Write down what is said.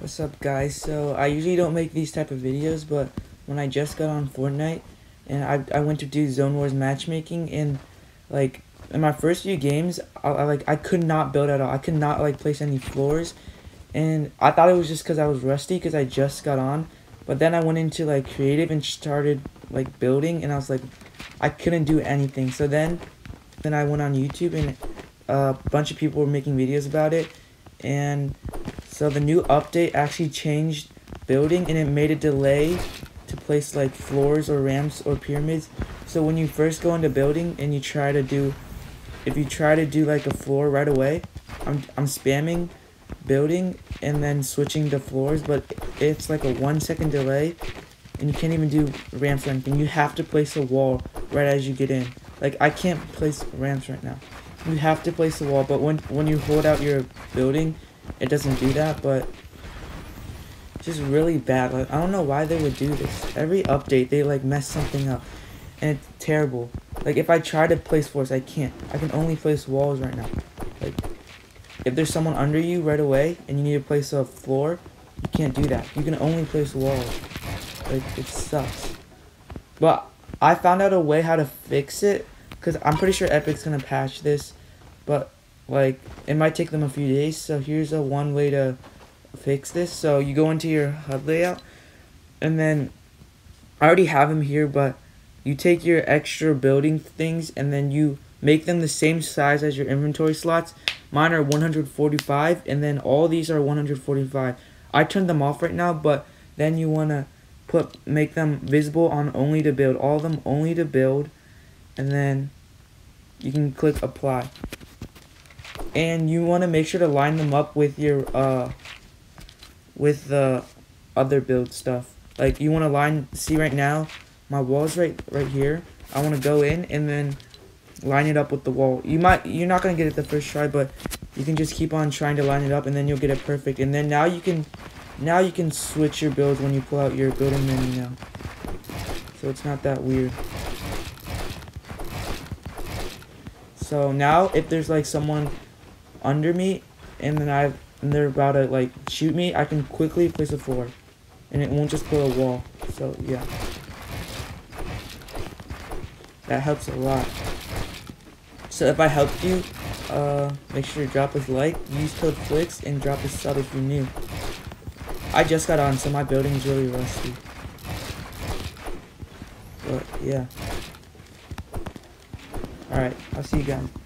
What's up guys? So I usually don't make these type of videos, but when I just got on Fortnite and I, I went to do Zone Wars matchmaking and like in my first few games I, I like I could not build at all. I could not like place any floors and I thought it was just because I was rusty because I just got on. But then I went into like creative and started like building and I was like I couldn't do anything. So then then I went on YouTube and a bunch of people were making videos about it and so the new update actually changed building and it made a delay to place like floors or ramps or pyramids. So when you first go into building and you try to do, if you try to do like a floor right away, I'm, I'm spamming building and then switching the floors, but it's like a one second delay and you can't even do ramps or anything. You have to place a wall right as you get in. Like I can't place ramps right now. You have to place a wall, but when when you hold out your building, it doesn't do that, but just really bad. Like, I don't know why they would do this. Every update, they, like, mess something up. And it's terrible. Like, if I try to place force, I can't. I can only place walls right now. Like, if there's someone under you right away, and you need to place a floor, you can't do that. You can only place walls. Like, it sucks. But, I found out a way how to fix it, because I'm pretty sure Epic's gonna patch this, but like it might take them a few days so here's a one way to fix this. So you go into your HUD layout and then I already have them here but you take your extra building things and then you make them the same size as your inventory slots. Mine are 145 and then all these are 145 I turned them off right now but then you want to put make them visible on only to build all of them only to build and then you can click apply and you want to make sure to line them up with your uh with the other build stuff. Like you want to line see right now my wall's right right here. I want to go in and then line it up with the wall. You might you're not gonna get it the first try but you can just keep on trying to line it up and then you'll get it perfect. And then now you can now you can switch your builds when you pull out your building menu now. So it's not that weird. So now if there's like someone under me and then I and they're about to like shoot me, I can quickly place a floor. And it won't just put a wall. So yeah. That helps a lot. So if I helped you, uh, make sure to drop a like, use code FLIX, and drop a sub if you're new. I just got on, so my building's really rusty. But yeah. Alright, I'll see you guys.